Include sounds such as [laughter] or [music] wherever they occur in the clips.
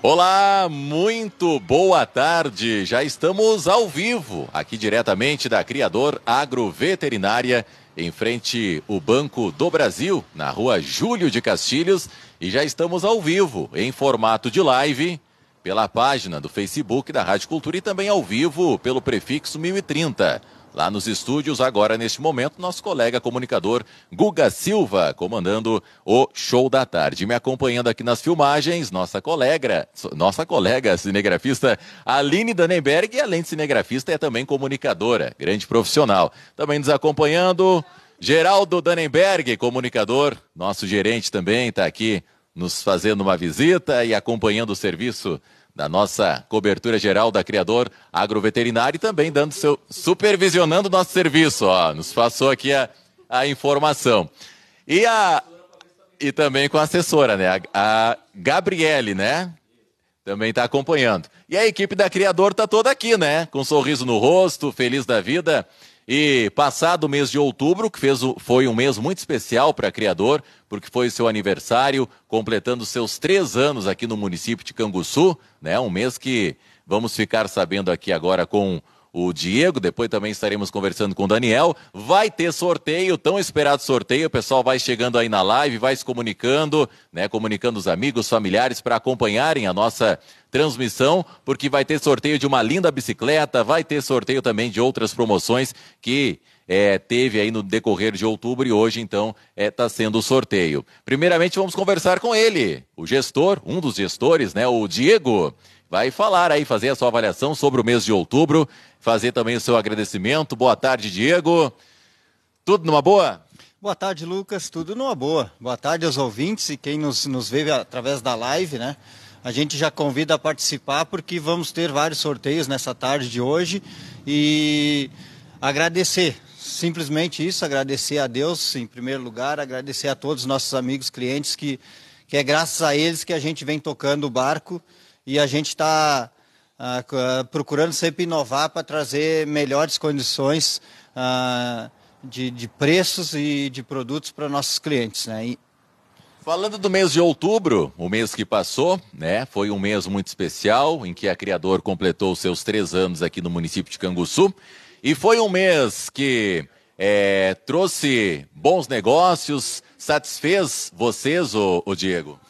Olá, muito boa tarde. Já estamos ao vivo, aqui diretamente da Criador Agroveterinária, em frente ao Banco do Brasil, na rua Júlio de Castilhos, e já estamos ao vivo, em formato de live, pela página do Facebook da Rádio Cultura e também ao vivo pelo prefixo 1030 lá nos estúdios, agora neste momento, nosso colega comunicador Guga Silva, comandando o show da tarde. Me acompanhando aqui nas filmagens, nossa colega, nossa colega cinegrafista Aline Danenberg, e além de cinegrafista, é também comunicadora, grande profissional. Também nos acompanhando. Geraldo Danenberg, comunicador, nosso gerente também está aqui nos fazendo uma visita e acompanhando o serviço da nossa cobertura geral da Criador Agroveterinário e também dando seu, supervisionando o nosso serviço, ó, nos passou aqui a, a informação. E a e também com a assessora, né? A, a Gabriele, né? Também está acompanhando. E a equipe da Criador está toda aqui, né? Com um sorriso no rosto, feliz da vida. E passado o mês de outubro, que fez, foi um mês muito especial para Criador, porque foi seu aniversário, completando seus três anos aqui no município de Canguçu, né? Um mês que vamos ficar sabendo aqui agora com o Diego, depois também estaremos conversando com o Daniel. Vai ter sorteio, tão esperado sorteio. O pessoal vai chegando aí na live, vai se comunicando, né? Comunicando os amigos, familiares para acompanharem a nossa transmissão, porque vai ter sorteio de uma linda bicicleta, vai ter sorteio também de outras promoções que é, teve aí no decorrer de outubro e hoje, então, está é, tá sendo o sorteio. Primeiramente, vamos conversar com ele, o gestor, um dos gestores, né, o Diego vai falar aí, fazer a sua avaliação sobre o mês de outubro, fazer também o seu agradecimento. Boa tarde, Diego. Tudo numa boa? Boa tarde, Lucas. Tudo numa boa. Boa tarde aos ouvintes e quem nos, nos vê através da live, né? A gente já convida a participar porque vamos ter vários sorteios nessa tarde de hoje e agradecer, simplesmente isso, agradecer a Deus em primeiro lugar, agradecer a todos os nossos amigos clientes que, que é graças a eles que a gente vem tocando o barco e a gente está ah, procurando sempre inovar para trazer melhores condições ah, de, de, preços e de produtos para nossos clientes. Né? E... Falando do mês de outubro, o mês que passou, né, foi um mês muito especial em que a Criador completou seus três anos aqui no município de Canguçu e foi um mês que é, trouxe bons negócios, satisfez vocês, o Diego?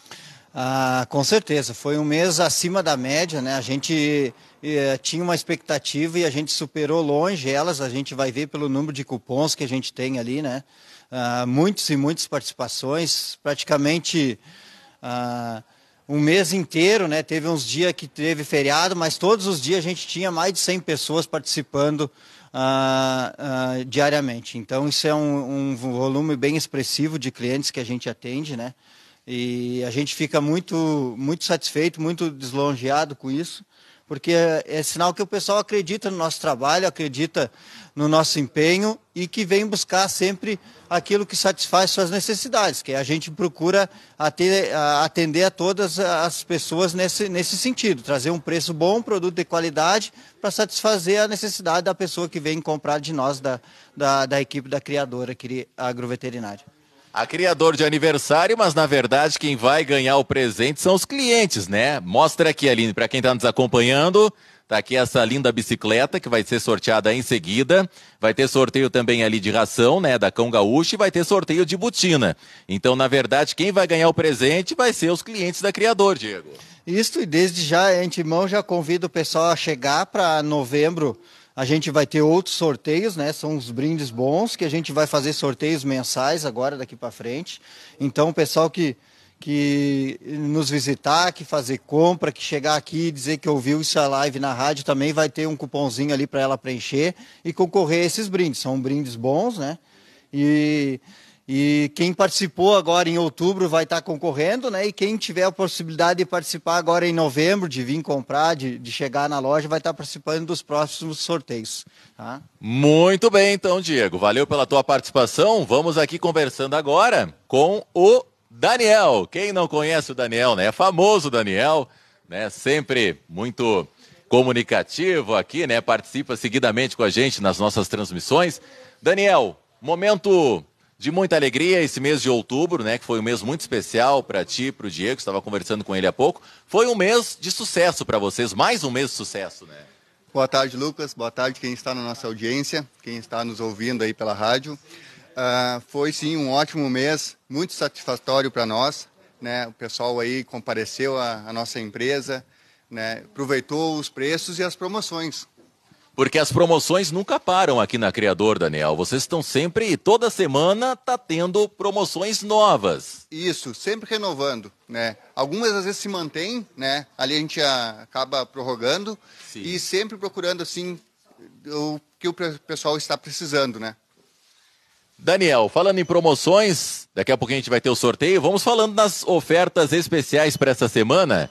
Ah, com certeza, foi um mês acima da média, né? A gente eh, tinha uma expectativa e a gente superou longe elas. A gente vai ver pelo número de cupons que a gente tem ali, né? Ah, muitos e muitas participações, praticamente ah, um mês inteiro, né? Teve uns dias que teve feriado, mas todos os dias a gente tinha mais de 100 pessoas participando ah, ah, diariamente. Então isso é um, um volume bem expressivo de clientes que a gente atende, né? E a gente fica muito, muito satisfeito, muito deslongeado com isso, porque é, é, sinal que o pessoal acredita no nosso trabalho, acredita no nosso empenho e que vem buscar sempre aquilo que satisfaz suas necessidades, que a gente procura atender a todas as pessoas nesse, nesse sentido, trazer um preço bom, produto de qualidade, para satisfazer a necessidade da pessoa que vem comprar de nós, da, da, da equipe da criadora agroveterinária a criador de aniversário, mas na verdade quem vai ganhar o presente são os clientes, né? Mostra aqui, Aline, para quem está nos acompanhando. Tá aqui essa linda bicicleta que vai ser sorteada em seguida. Vai ter sorteio também ali de ração, né, da Cão Gaúcho e vai ter sorteio de botina. Então, na verdade, quem vai ganhar o presente vai ser os clientes da Criador, Diego. Isso, e desde já, antemão, já convido o pessoal a chegar para novembro a gente vai ter outros sorteios, né? São uns brindes bons que a gente vai fazer sorteios mensais agora daqui para frente. Então, o pessoal que que nos visitar, que fazer compra, que chegar aqui e dizer que ouviu isso a live na rádio, também vai ter um cupomzinho ali para ela preencher e concorrer a esses brindes. São brindes bons, né? E e quem participou agora em outubro vai estar concorrendo, né? E quem tiver a possibilidade de participar agora em novembro, de vir comprar, de, de chegar na loja, vai estar participando dos próximos sorteios. Tá? Muito bem, então, Diego. Valeu pela tua participação. Vamos aqui conversando agora com o Daniel. Quem não conhece o Daniel, né? É famoso Daniel, né? Sempre muito comunicativo aqui, né? Participa seguidamente com a gente nas nossas transmissões. Daniel, momento de muita alegria esse mês de outubro, né? Que foi um mês muito especial para ti, para o Diego, estava conversando com ele há pouco. Foi um mês de sucesso para vocês, mais um mês de sucesso, né? Boa tarde, Lucas. Boa tarde quem está na nossa audiência, quem está nos ouvindo aí pela rádio. Uh, foi sim um ótimo mês, muito satisfatório para nós. Né? O pessoal aí compareceu à, nossa empresa, né? aproveitou os preços e as promoções. Porque as promoções nunca param aqui na Criador, Daniel. Vocês estão sempre, toda semana, tá tendo promoções novas. Isso, sempre renovando, né? Algumas às vezes se mantém, né? Ali a gente acaba prorrogando Sim. e sempre procurando assim o que o pessoal está precisando, né? Daniel, falando em promoções, daqui a pouco a gente vai ter o sorteio. Vamos falando das ofertas especiais para essa semana.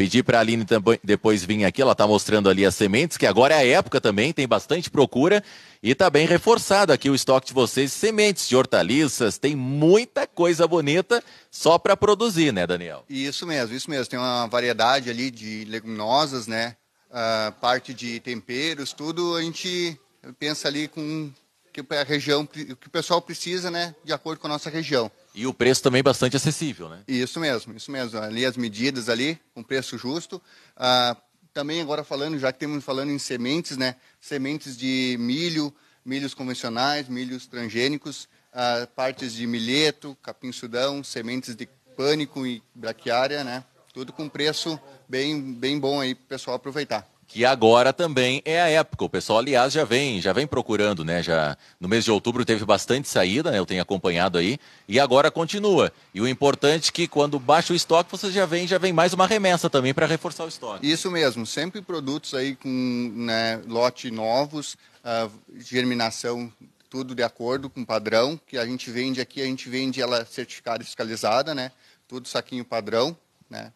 Pedi para a Aline depois vir aqui, ela está mostrando ali as sementes, que agora é a época também, tem bastante procura e está bem reforçado aqui o estoque de vocês, sementes de hortaliças, tem muita coisa bonita só para produzir, né, Daniel? Isso mesmo, isso mesmo. Tem uma variedade ali de leguminosas, né? Uh, parte de temperos, tudo a gente pensa ali com que a região, que o pessoal precisa, né, de acordo com a nossa região. E o preço também bastante acessível, né? Isso mesmo, isso mesmo. Ali as medidas ali, com preço justo. Ah, também agora falando, já que temos falando em sementes, né? Sementes de milho, milhos convencionais, milhos transgênicos, ah, partes de milheto, capim-sudão, sementes de pânico e braquiária, né? Tudo com preço bem, bem bom aí para o pessoal aproveitar que agora também é a época. O pessoal, aliás, já vem, já vem procurando, né? Já no mês de outubro teve bastante saída, né? Eu tenho acompanhado aí, e agora continua. E o importante é que quando baixa o estoque, você já vem, já vem mais uma remessa também para reforçar o estoque. Isso mesmo, sempre produtos aí com né, lote novos, uh, germinação tudo de acordo com o padrão que a gente vende aqui, a gente vende ela certificada e fiscalizada, né? Tudo saquinho padrão, né?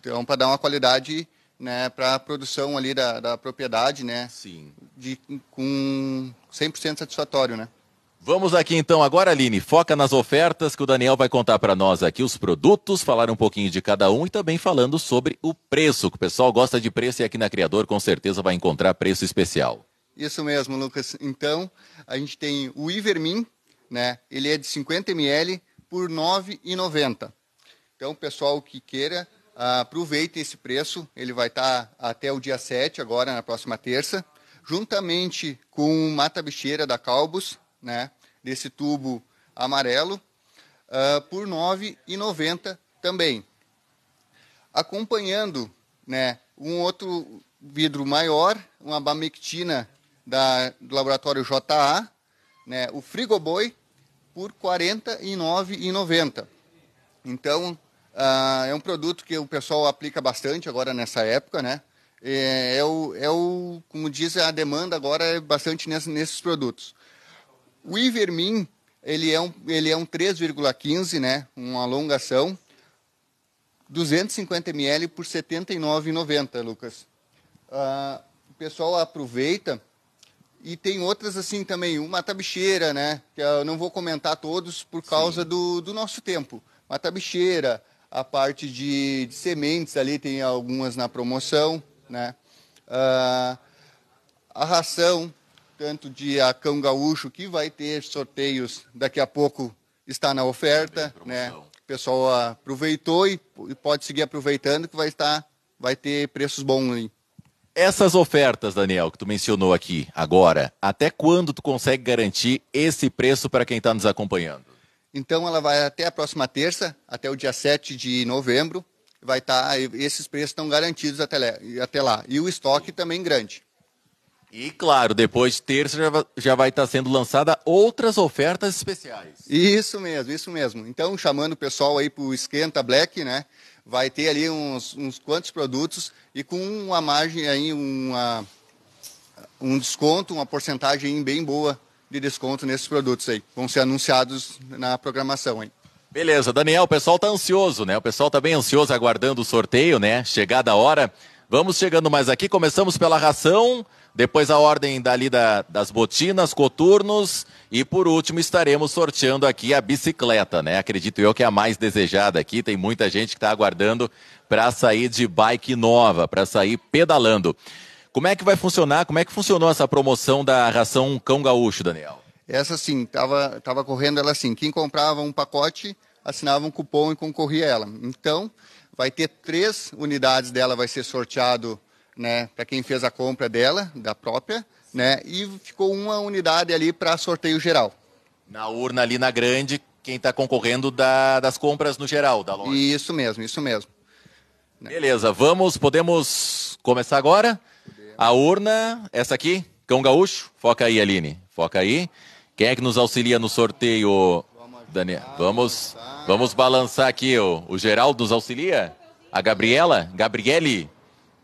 Então, para dar uma qualidade né, para a produção ali da, da propriedade, né? Sim. De, com 100% satisfatório, né? Vamos aqui então agora, Aline, foca nas ofertas que o Daniel vai contar para nós aqui, os produtos, falar um pouquinho de cada um e também falando sobre o preço, que o pessoal gosta de preço e aqui na Criador com certeza vai encontrar preço especial. Isso mesmo, Lucas. Então, a gente tem o Ivermin, né? Ele é de 50 ml por R$ 9,90. Então, pessoal que queira aproveitem esse preço, ele vai estar tá até o dia 7, agora na próxima terça, juntamente com mata bicheira da Calbus, né, desse tubo amarelo, uh, por R$ 9,90 também. Acompanhando né, um outro vidro maior, uma bamectina da, do laboratório JA, né, o Frigoboi, por R$ 49,90. Então, Uh, é um produto que o pessoal aplica bastante agora nessa época, né? É, é, o, é o, como diz, a demanda agora é bastante nesse, nesses produtos. O Ivermin, ele é um, ele é um 3,15, né? Uma alongação, 250 ml por R$ 79,90, Lucas. Uh, o pessoal aproveita e tem outras assim também, uma tabicheira, né? Que eu não vou comentar todos por causa do, do nosso tempo. Uma tabicheira, a parte de, de sementes ali tem algumas na promoção, né? Uh, a ração, tanto de acão gaúcho, que vai ter sorteios daqui a pouco, está na oferta, né? O pessoal aproveitou e, e pode seguir aproveitando que vai estar, vai ter preços bons aí. Essas ofertas, Daniel, que tu mencionou aqui agora, até quando tu consegue garantir esse preço para quem está nos acompanhando? Então ela vai até a próxima terça, até o dia 7 de novembro, vai estar, tá, esses preços estão garantidos até lá, até lá. E o estoque também grande. E claro, depois de terça já, já vai estar tá sendo lançada outras ofertas especiais. Isso mesmo, isso mesmo. Então, chamando o pessoal aí para o Esquenta Black, né? Vai ter ali uns, uns quantos produtos e com uma margem aí, uma, um desconto, uma porcentagem bem boa de desconto nesses produtos aí. Vão ser anunciados na programação aí. Beleza, Daniel, o pessoal tá ansioso, né? O pessoal tá bem ansioso aguardando o sorteio, né? Chegada a hora. Vamos chegando mais aqui, começamos pela ração, depois a ordem dali da, das botinas, coturnos e por último estaremos sorteando aqui a bicicleta, né? Acredito eu que é a mais desejada aqui, tem muita gente que está aguardando para sair de bike nova, para sair pedalando. Como é que vai funcionar? Como é que funcionou essa promoção da ração Cão Gaúcho, Daniel? Essa sim, estava tava correndo ela assim. Quem comprava um pacote assinava um cupom e concorria a ela. Então, vai ter três unidades dela, vai ser sorteado né, para quem fez a compra dela, da própria, né, e ficou uma unidade ali para sorteio geral. Na urna ali na grande, quem está concorrendo da, das compras no geral da loja. Isso mesmo, isso mesmo. Beleza, vamos, podemos começar agora? A urna, essa aqui, Cão Gaúcho, foca aí, Aline, foca aí. Quem é que nos auxilia no sorteio, Daniel? Vamos, vamos balançar aqui, o, o Geraldo nos auxilia? A Gabriela? Gabriele?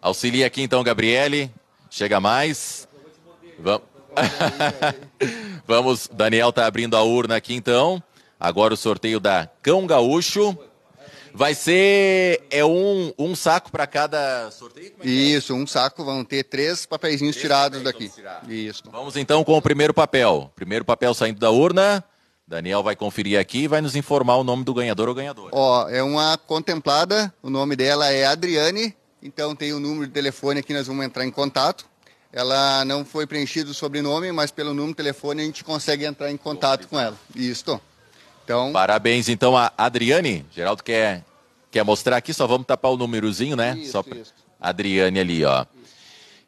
Auxilia aqui então, Gabriele. Chega mais. Vamos. [laughs] Vamos, Daniel tá abrindo a urna aqui então. Agora o sorteio da Cão Gaúcho. Vai ser é um, um saco para cada sorteio? É, é Isso, um saco. Vão ter três papeizinhos três tirados daqui. Isso. Vamos então com o primeiro papel. Primeiro papel saindo da urna. Daniel vai conferir aqui e vai nos informar o nome do ganhador ou ganhadora. Ó, é uma contemplada. O nome dela é Adriane então tem o um número de telefone aqui, nós vamos entrar em contato. Ela não foi preenchido o sobrenome, mas pelo número de telefone a gente consegue entrar em contato com ela. Isso. Então... Parabéns então a Adriane. Geraldo quer, quer mostrar aqui, só vamos tapar o númerozinho, né? Isso, só pra... isso. Adriane ali, ó.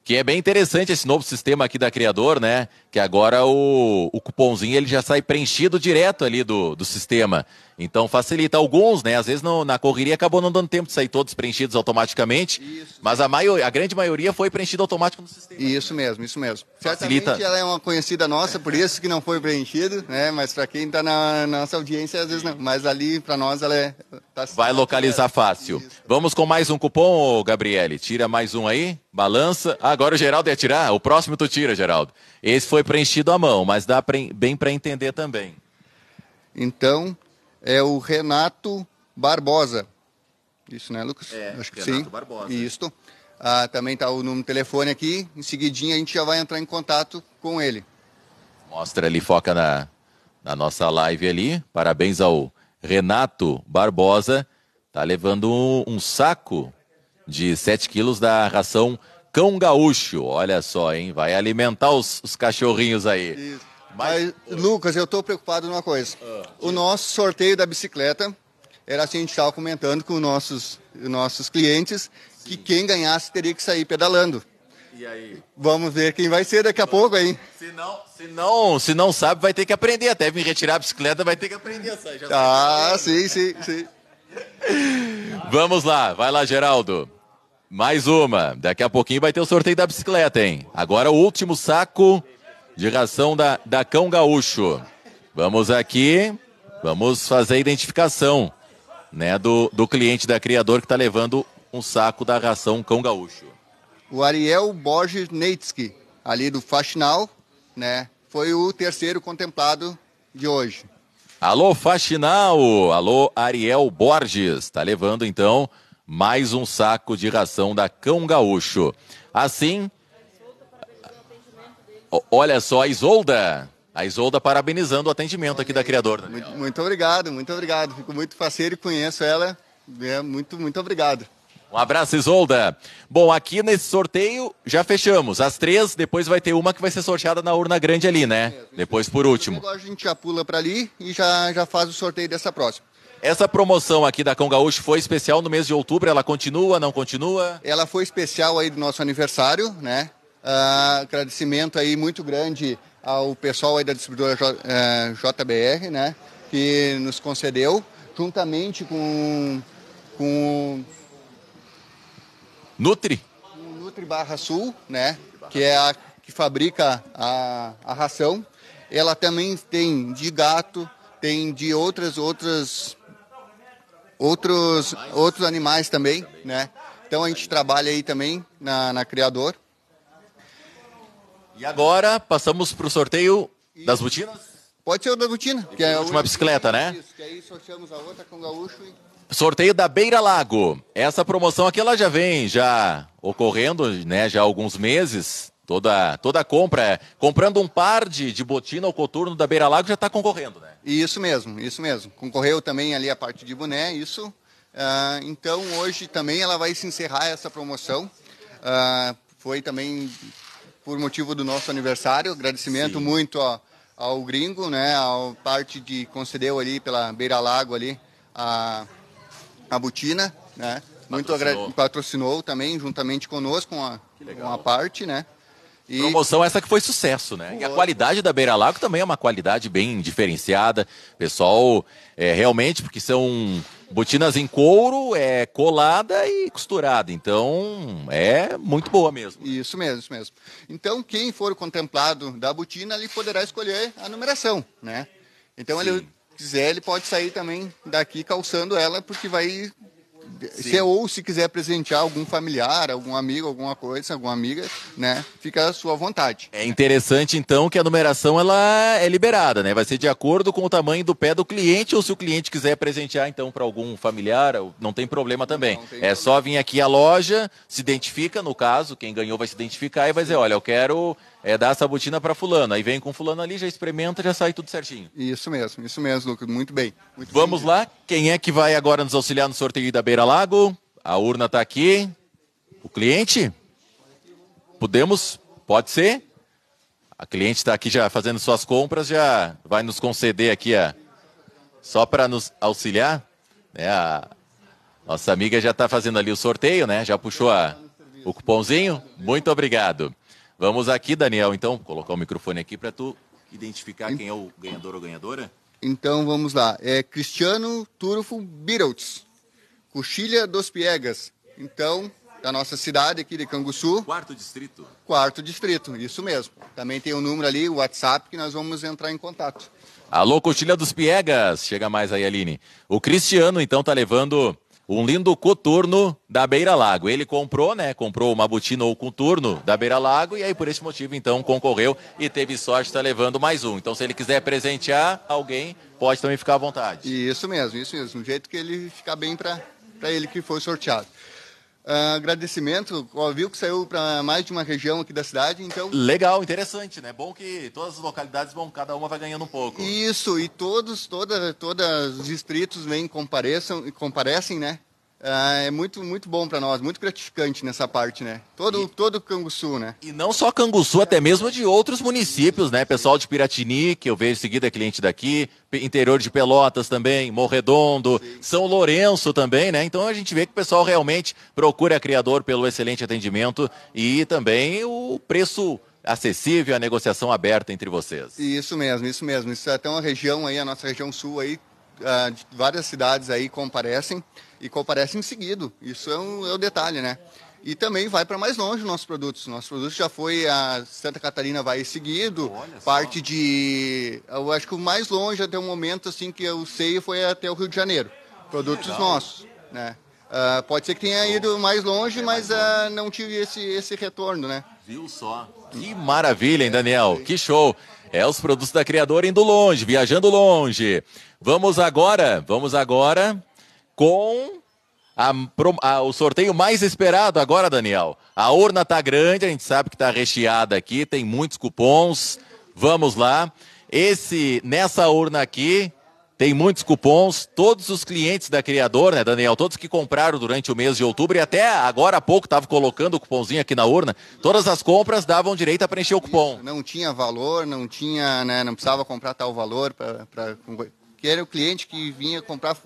Que é bem interessante esse novo sistema aqui da Criador, né? Que agora o, o cupomzinho ele já sai preenchido direto ali do, do sistema. Então facilita alguns, né? Às vezes no, na correria acabou não dando tempo de sair todos preenchidos automaticamente. Isso. Mas a, maior, a grande maioria foi preenchido automático no sistema. Isso mesmo, isso mesmo. Facilita. Certamente ela é uma conhecida nossa, por isso que não foi preenchido, né? Mas para quem está na, na, nossa audiência, às vezes não. Mas ali, para nós, ela é. Tá Vai localizar fácil. Isso. Vamos com mais um cupom, Gabriele. Tira mais um aí, balança. Ah, agora o Geraldo ia tirar? O próximo tu tira, Geraldo. Esse foi preenchido à mão, mas dá pra, bem para entender também. Então, é o Renato Barbosa. Isso, né, Lucas? É, Acho que Renato sim. Barbosa. Isso. Ah, também está o número de telefone aqui. Em seguidinha a gente já vai entrar em contato com ele. Mostra ali, foca na, na nossa live ali. Parabéns ao Renato Barbosa. Tá levando um, um saco de 7 quilos da ração Cão Gaúcho. Olha só, hein? Vai alimentar os, os cachorrinhos aí. Isso. Mas, Mas Lucas, eu estou preocupado numa coisa. Uh, o nosso sorteio da bicicleta era assim, a gente estava comentando com os nossos, nossos clientes Sim. que quem ganhasse teria que sair pedalando. E aí? Vamos ver quem vai ser daqui a pouco, hein? Se não, se não, se não sabe, vai ter que aprender. Até vir retirar a bicicleta, vai ter que aprender a sair. ah, sim, sim, sim. [laughs] Vamos lá, vai lá, Geraldo. Mais uma. Daqui a pouquinho vai ter o sorteio da bicicleta, hein? Agora o último saco de ração da, da Cão Gaúcho. Vamos aqui, vamos fazer a identificação né, do, do cliente da criador que está levando um saco da ração Cão Gaúcho. O Ariel Borges Neitsky, ali do Faxinal, né, foi o terceiro contemplado de hoje. Alô, Faxinal! Alô, Ariel Borges. Está levando, então, mais um saco de ração da Cão Gaúcho. Assim, Olha só, a Isolda. A Isolda parabenizando o atendimento aqui da criadora. Muito, muito, obrigado, muito obrigado. Fico muito parceiro e conheço ela. É, muito, muito obrigado. Um abraço, Isolda. Bom, aqui nesse sorteio já fechamos. As três, depois vai ter uma que vai ser sorteada na urna grande ali, né? É, depois por último. Agora a gente já pula para ali e já, já faz o sorteio dessa próxima. Essa promoção aqui da Cão Gaúcho foi especial no mês de outubro, ela continua, não continua? Ela foi especial aí do nosso aniversário, né? Uh, agradecimento aí muito grande ao pessoal aí da distribuidora JBR, eh, né, que nos concedeu, juntamente com, com Nutri. Nutri Barra Sul, né, que é a que fabrica a, a ração. Ela também tem de gato, tem de outras outras outros outros animais também, né? Então a gente trabalha aí também na, na criador. E agora passamos para o sorteio das botinas? Pode ser o da botina. Que é a última bicicleta, né? Isso, que aí sorteamos a outra com o gaúcho e... Sorteio da Beira Lago. Essa promoção aqui ela já vem já ocorrendo, né, já há alguns meses. Toda, toda compra, comprando um par de, de botina ou coturno da Beira Lago já está concorrendo, né? Isso mesmo, isso mesmo. Concorreu também ali a parte de boné, isso. Uh, então hoje também ela vai se encerrar essa promoção. Uh, foi também por motivo do nosso aniversário. Agradecimento Sim. muito ó, ao gringo, né? A parte de concedeu ali pela Beira Lago ali a, a botina, né? Muito patrocinou. patrocinou também juntamente conosco com a, com a parte, né? E... Promoção essa que foi sucesso, né? E a qualidade da Beira Lago também é uma qualidade bem diferenciada. Pessoal, é, realmente, porque são botinas em couro, é colada e costurada. Então, é muito boa mesmo. Isso mesmo, isso mesmo. Então, quem for contemplado da botina, ele poderá escolher a numeração, né? Então, Sim. ele quiser, ele pode sair também daqui calçando ela, porque vai se, ou se quiser presentear algum familiar, algum amigo, alguma coisa, alguma amiga, né? Fica à sua vontade. É interessante então que a numeração ela é liberada, né? Vai ser de acordo com o tamanho do pé do cliente ou se o cliente quiser presentear então para algum familiar, não tem problema também. Tem é problema. só vir aqui à loja, se identifica no caso, quem ganhou vai se identificar e vai dizer, olha, eu quero é dar essa botina para fulano. Aí vem com fulano ali, já experimenta, já sai tudo certinho. Isso mesmo, isso mesmo, Lucas. Muito bem. Muito Vamos bem. lá. Quem é que vai agora nos auxiliar no sorteio da Beira Lago? A urna está aqui. O cliente? Podemos? Pode ser? A cliente está aqui já fazendo suas compras, já vai nos conceder aqui a só para nos auxiliar. Né? A nossa amiga já está fazendo ali o sorteio, né? Já puxou a, o cupomzinho. Muito obrigado. Vamos aqui, Daniel, então, colocar o microfone aqui para tu identificar quem é o ganhador ou ganhadora. Então vamos lá. É Cristiano Turfo Beatles, Coxilha dos Piegas. Então, da nossa cidade aqui de Canguçu. Quarto distrito. Quarto distrito, isso mesmo. Também tem o um número ali, o WhatsApp, que nós vamos entrar em contato. Alô, Coxilha dos Piegas. Chega mais aí, Aline. O Cristiano, então, tá levando um lindo coturno da Beira Lago. Ele comprou, né? Comprou uma botina ou coturno da Beira Lago e aí por esse motivo então concorreu e teve sorte está levando mais um. Então se ele quiser presentear alguém, pode também ficar à vontade. Isso mesmo, isso mesmo. Um jeito que ele ficar bem para ele que foi sorteado. Uh, agradecimento, ó, viu que saiu para mais de uma região aqui da cidade, então... Legal, interessante, né? Bom que todas as localidades vão, cada uma vai ganhando um pouco. Isso, e todos, toda, todos os distritos vêm, compareçam, comparecem, né? Ah, é muito, muito bom para nós, muito gratificante nessa parte, né? Todo, e, todo Canguçu, né? E não só Canguçu, até mesmo de outros municípios, né? Pessoal de Piratini, que eu vejo seguida é cliente daqui, interior de Pelotas também, Morredondo, Sim. São Lourenço também, né? Então a gente vê que o pessoal realmente procura a Criador pelo excelente atendimento e também o preço acessível, a negociação aberta entre vocês. Isso mesmo, isso mesmo. Isso é até uma região aí, a nossa região sul aí, uh, várias cidades aí comparecem e comparecem seguido. Isso é, um, é o detalhe, né? E também vai para mais longe nossos produtos. Nossos produtos já foi a Santa Catarina vai seguido, parte de, eu acho que o mais longe até o momento assim que eu sei foi até o Rio de Janeiro. Produtos nossos, né? Uh, pode ser que tenha ido mais longe, mas uh, não tive esse, esse retorno, né? Viu só? Que maravilha, hein, Daniel? Que show! É os produtos da criadora indo longe, viajando longe. Vamos agora, vamos agora com a, a, o sorteio mais esperado agora, Daniel. A urna tá grande, a gente sabe que tá recheada aqui, tem muitos cupons. Vamos lá. Esse nessa urna aqui tem muitos cupons. Todos os clientes da Criador, né, Daniel? Todos que compraram durante o mês de outubro e até agora há pouco estava colocando o cupomzinho aqui na urna. Todas as compras davam direito a preencher o cupom. Isso, não tinha valor, não tinha, né, não precisava comprar tal valor para que era o cliente que vinha comprar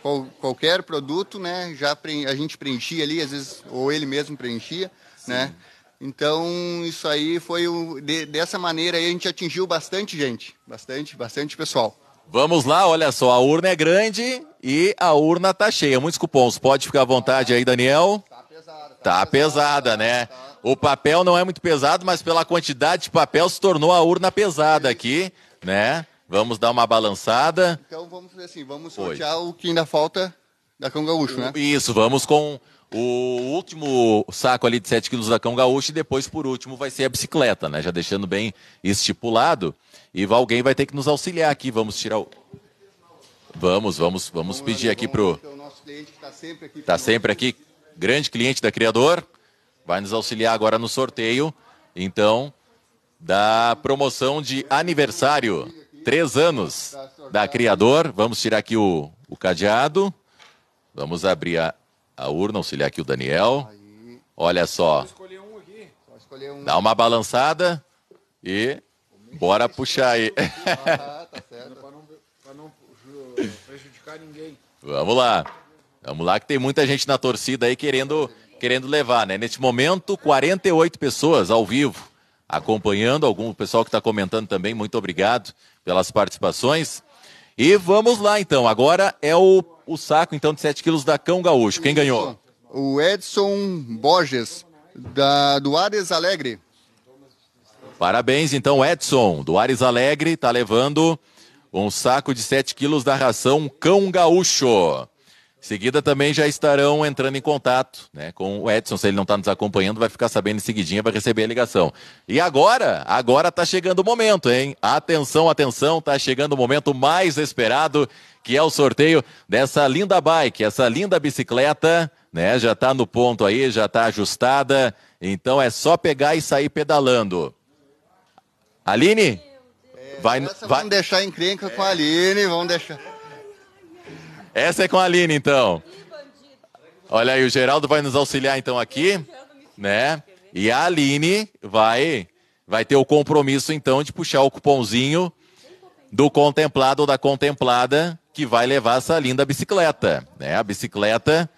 qual, qualquer produto, né? Já pre, a gente preenchia ali, às vezes ou ele mesmo preenchia, Sim. né? Então, isso aí foi o, de, dessa maneira aí a gente atingiu bastante gente, bastante, bastante pessoal. Vamos lá, olha só, a urna é grande e a urna tá cheia, muitos cupons. Pode ficar à vontade aí, Daniel. Tá pesada. Tá, tá pesada, né? Tá. O papel não é muito pesado, mas pela quantidade de papel se tornou a urna pesada aqui, né? Vamos dar uma balançada. Então vamos fazer assim, vamos sortear o que ainda falta da Cão Gaúcho, né? Isso, vamos com o último saco ali de 7 quilos da Cão Gaúcho e depois, por último, vai ser a bicicleta, né? Já deixando bem estipulado. E alguém vai ter que nos auxiliar aqui. Vamos tirar o. Vamos, vamos, vamos, pedir aqui pro. O nosso cliente que está sempre aqui. Está sempre aqui, grande cliente da Criador. Vai nos auxiliar agora no sorteio. Então, da promoção de aniversário. Três anos da Criador. Vamos tirar aqui o, o cadeado. Vamos abrir a, a urna, auxiliar aqui o Daniel. Olha só. Dá uma balançada e Bora puxar aí. [laughs] Vamos lá. Vamos lá que tem muita gente na torcida aí querendo, querendo levar, né? Neste momento, 48 pessoas ao vivo acompanhando, algum pessoal que está comentando também, muito obrigado pelas participações. E vamos lá então, agora é o, o saco então de 7 quilos da Cão Gaúcho. Quem ganhou? O Edson Borges, da, do Ares Alegre. Parabéns então, Edson, do Ares Alegre, está levando um saco de 7 quilos da ração Cão Gaúcho. Seguida também já estarão entrando em contato né, com o Edson. Se ele não está nos acompanhando, vai ficar sabendo em seguidinha, vai receber a ligação. E agora, agora está chegando o momento, hein? Atenção, atenção, está chegando o momento mais esperado, que é o sorteio dessa linda bike, essa linda bicicleta, né? Já está no ponto aí, já está ajustada. Então é só pegar e sair pedalando. Aline? Vai, vai... Vamos deixar encrenca com a Aline, vamos deixar. Essa é com a Aline, então. Olha aí, o Geraldo vai nos auxiliar, então, aqui, né? E a Aline vai, vai ter o compromisso, então, de puxar o cupomzinho do contemplado ou da contemplada que vai levar essa linda bicicleta, né? A bicicleta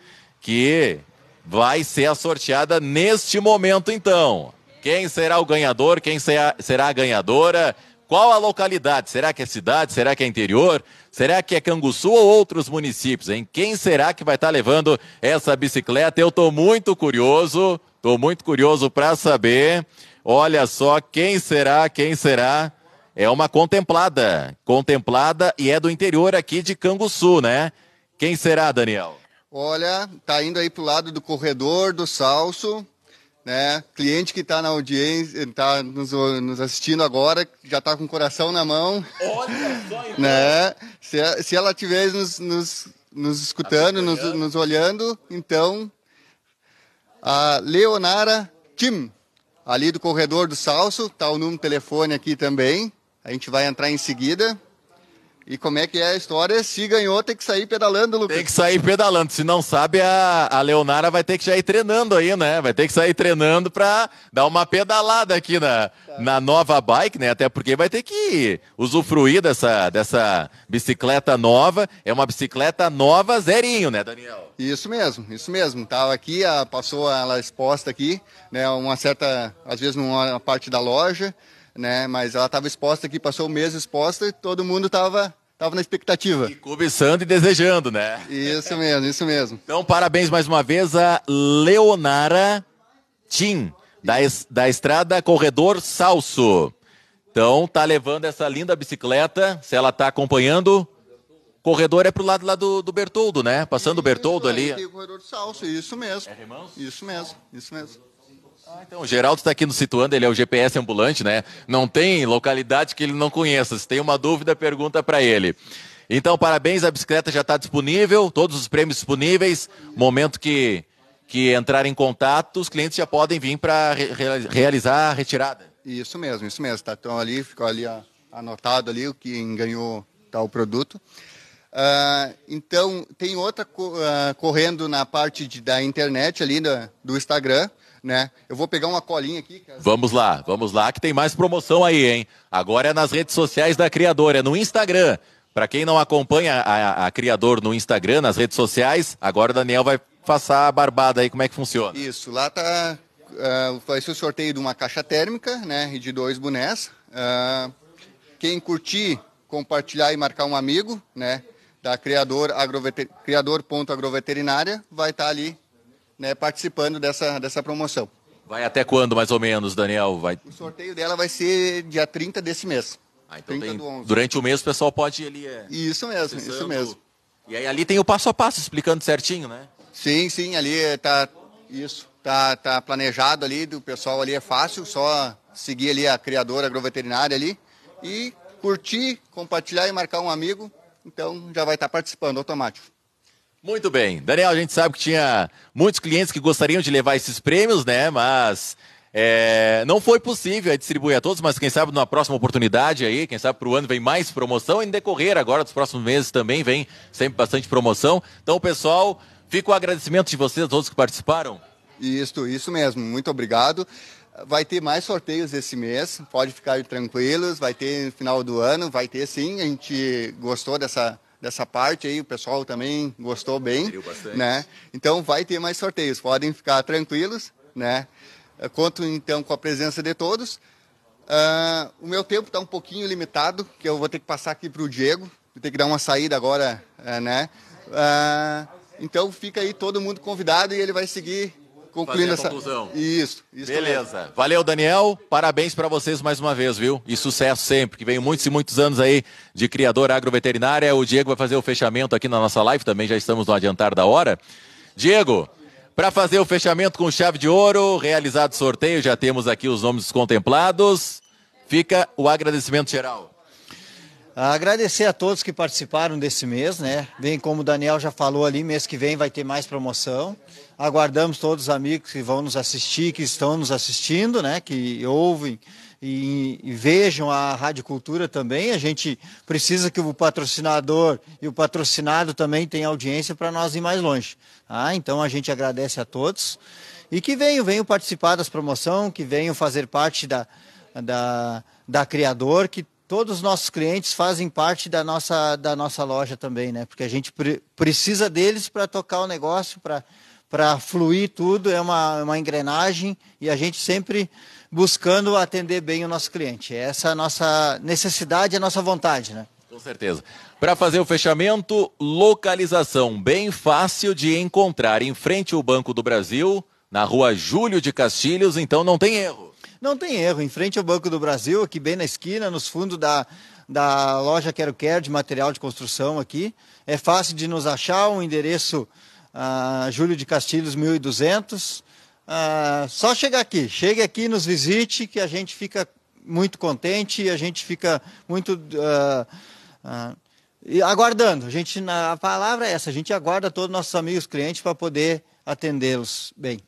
que vai ser a sorteada neste momento, então. Quem será o ganhador? Quem será, será a ganhadora? Qual a localidade? Será que é cidade? Será que é interior? Será que é Canguçu ou outros municípios, hein? Quem será que vai estar levando essa bicicleta? Eu estou muito curioso, estou muito curioso para saber. Olha só, quem será? Quem será? É uma contemplada, contemplada e é do interior aqui de Canguçu, né? Quem será, Daniel? Olha, tá indo aí pro lado do corredor do Salso, né? Cliente que está na audiência, está nos, nos, assistindo agora, já está com o coração na mão. Olha só, [laughs] então. né? Se, se ela estiver nos, nos, nos, escutando, nos, nos, olhando, então a Leonara Tim, ali do corredor do Salso, está o número de telefone aqui também. A gente vai entrar em seguida. E como é que é a história? Se ganhou, tem que sair pedalando, Lucas. Tem que sair pedalando. Se não sabe, a, a Leonara vai ter que já ir treinando aí, né? Vai ter que sair treinando para dar uma pedalada aqui na, tá. na nova bike, né? Até porque vai ter que usufruir dessa, dessa bicicleta nova. É uma bicicleta nova, zerinho, né, Daniel? Isso mesmo, isso mesmo. Tava aqui, a, passou ela exposta aqui, né? Uma certa, às vezes, numa parte da loja. Né, mas ela estava exposta aqui, passou o mês exposta e todo mundo estava Tava na expectativa. E cobiçando e desejando, né? Isso mesmo, isso mesmo. Então, parabéns mais uma vez a Leonara Tim, da, da Estrada Corredor Salso. Então, tá levando essa linda bicicleta, se ela tá acompanhando, corredor é pro lado lá do, do Bertoldo, né? Passando o Bertoldo ali. Tem o corredor Salso, isso mesmo. É, Isso mesmo, isso mesmo. Ah, então, o Geraldo está aqui nos situando, ele é o GPS ambulante, né? Não tem localidade que ele não conheça. Se tem uma dúvida, pergunta para ele. Então, parabéns, a bicicleta já está disponível, todos os prêmios disponíveis. Momento que, que entrar em contato, os clientes já podem vir para re realizar a retirada. Isso mesmo, isso mesmo. Tá, então ali, ficou ali anotado ali o que ganhou tal produto. Uh, então, tem outra uh, correndo na parte de, da internet ali do, do Instagram, né? Eu vou pegar uma colinha aqui. Cara. Vamos lá, vamos lá, que tem mais promoção aí, hein? Agora é nas redes sociais da Criador, é no Instagram. Para quem não acompanha a, a, Criador no Instagram, nas redes sociais, agora o Daniel vai passar a barbada aí, como é que funciona. Isso, lá tá, uh, vai ser o sorteio de uma caixa térmica, né, e de dois bonés. Uh, quem curtir, compartilhar e marcar um amigo, né, da Criador, agroveter, Criador.agroveterinária, vai estar tá ali né, participando dessa, dessa promoção. Vai até quando, mais ou menos, Daniel? Vai... O sorteio dela vai ser dia 30 desse mês. Ah, então tem... durante o mês o pessoal pode ir ali. É... Isso mesmo, acessando... isso mesmo. E aí ali tem o passo a passo explicando certinho, né? Sim, sim, ali tá isso, tá, tá planejado ali do pessoal ali é fácil, só seguir ali a criadora agroveterinária ali e curtir, compartilhar e marcar um amigo, então já vai estar participando automático. Muito bem. Daniel, a gente sabe que tinha muitos clientes que gostariam de levar esses prêmios, né? Mas é, não foi possível distribuir a todos, mas quem sabe numa próxima oportunidade aí, quem sabe para o ano vem mais promoção. Em decorrer agora dos próximos meses também vem sempre bastante promoção. Então, pessoal, fica o agradecimento de vocês, todos que participaram. Isso, isso mesmo. Muito obrigado. Vai ter mais sorteios esse mês, pode ficar tranquilos, vai ter no final do ano, vai ter sim, a gente gostou dessa, dessa parte aí, o pessoal também gostou bem, né? Então vai ter mais sorteios, podem ficar tranquilos, né? Conto então com a presença de todos. Uh, o meu tempo está um pouquinho limitado, que eu vou ter que passar aqui para o Diego, vou ter que dar uma saída agora, uh, né? Uh, então fica aí todo mundo convidado e ele vai seguir concluindo essa conclusão. Isso, isso Beleza. Também. Valeu, Daniel. Parabéns para vocês mais uma vez, viu? E sucesso sempre, que vem muitos e muitos anos aí de criador agroveterinária. O Diego vai fazer o fechamento aqui na nossa live, também já estamos no adiantar da hora. Diego, para fazer o fechamento com chave de ouro, realizado o sorteio, já temos aqui os nomes contemplados. Fica o agradecimento geral. Agradecer a todos que participaram desse mês, né? Bem como o Daniel já falou ali, mês que vem vai ter mais promoção. Aguardamos todos os amigos que vão nos assistir, que estão nos assistindo, né? Que ouvem e, e vejam a Rádio Cultura também. A gente precisa que o patrocinador e o patrocinado também tenham audiência para nós ir mais longe. Ah, então a gente agradece a todos e que venham, venham participar das promoções, que venham fazer parte da, da, da Criador, que todos os nossos clientes fazem parte da nossa, da nossa loja também, né? Porque a gente pre precisa deles para tocar o negócio, para fluir tudo, é uma, uma engrenagem e a gente sempre buscando atender bem o nosso cliente. Essa é a nossa necessidade, a nossa vontade, né? Com certeza. Para fazer o fechamento, localização bem fácil de encontrar em frente ao Banco do Brasil, na rua Júlio de Castilhos, então não tem erro. Não tem erro, em frente ao Banco do Brasil, aqui bem na esquina, nos fundos da, da loja Quero Quero de material de construção aqui. É fácil de nos achar, um endereço uh, Júlio de Castilhos 1200. Uh, ah, só chegar aqui, chegue aqui, nos visite, que a gente fica muito contente e a gente fica muito uh, uh, aguardando. A gente, a palavra é essa, a gente aguarda todos os nossos amigos clientes para poder atendê-los bem.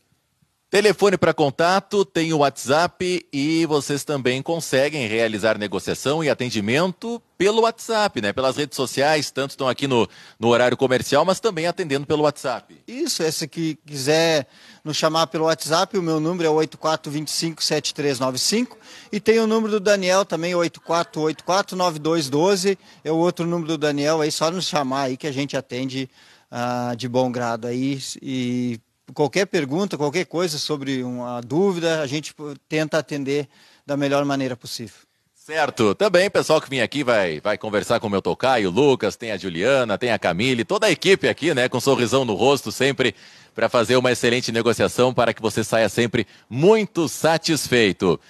Telefone para contato, tem o WhatsApp e vocês também conseguem realizar negociação e atendimento pelo WhatsApp, né? Pelas redes sociais, tanto estão aqui no, no horário comercial, mas também atendendo pelo WhatsApp. Isso, esse que quiser nos chamar pelo WhatsApp, o meu número é 84257395 e tem o número do Daniel também, 84849212, é o outro número do Daniel, aí só nos chamar aí que a gente atende uh, de bom grado aí e qualquer pergunta, qualquer coisa sobre uma dúvida, a gente tenta atender da melhor maneira possível. Certo. Também pessoal que vem aqui vai, vai conversar com o meu tocaio, o Lucas, tem a Juliana, tem a Camille, toda a equipe aqui, né, com um sorrisão no rosto sempre para fazer uma excelente negociação para que você saia sempre muito satisfeito.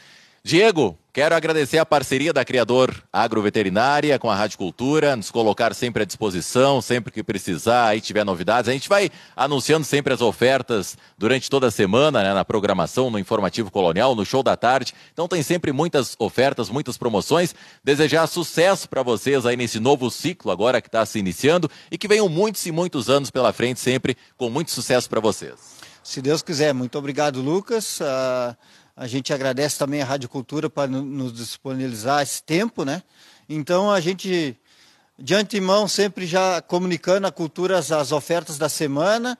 Diego, quero agradecer a parceria da Criador Agroveterinária com a Rádio Cultura, nos colocar sempre à disposição, sempre que precisar, e tiver novidades. A gente vai anunciando sempre as ofertas durante toda a semana, né, na programação, no Informativo Colonial, no Show da Tarde. Então tem sempre muitas ofertas, muitas promoções. Desejar sucesso para vocês aí nesse novo ciclo agora que está se iniciando e que venham muitos e muitos anos pela frente, sempre com muito sucesso para vocês. Se Deus quiser. Muito obrigado, Lucas. Uh... A gente agradece também a Rádio Cultura para nos disponibilizar esse tempo, né? Então a gente, de antemão, sempre já comunicando a cultura as, as ofertas da semana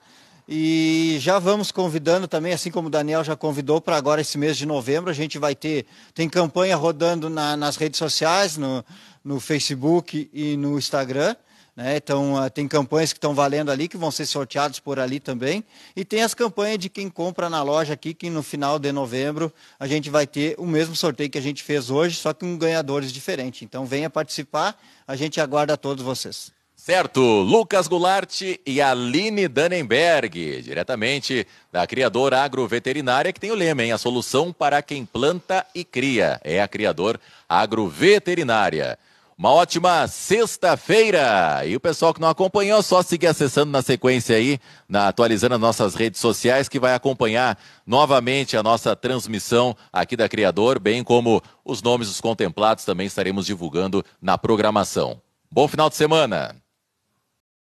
e já vamos convidando também, assim como o Daniel já convidou para agora esse mês de novembro, a gente vai ter, tem campanha rodando na, nas redes sociais, no, no Facebook e no Instagram. Né? Então, uh, tem campanhas que estão valendo ali, que vão ser sorteados por ali também. E tem as campanhas de quem compra na loja aqui, que no final de novembro a gente vai ter o mesmo sorteio que a gente fez hoje, só que com ganhadores diferentes. Então, venha participar, a gente aguarda todos vocês. Certo, Lucas Goulart e Aline Dannenberg, diretamente da criadora agroveterinária, que tem o lema, hein? A solução para quem planta e cria. É a criador agroveterinária. Uma ótima sexta-feira! E o pessoal que não acompanhou, só seguir acessando na sequência aí, na, atualizando as nossas redes sociais, que vai acompanhar novamente a nossa transmissão aqui da Criador, bem como os nomes dos contemplados também estaremos divulgando na programação. Bom final de semana!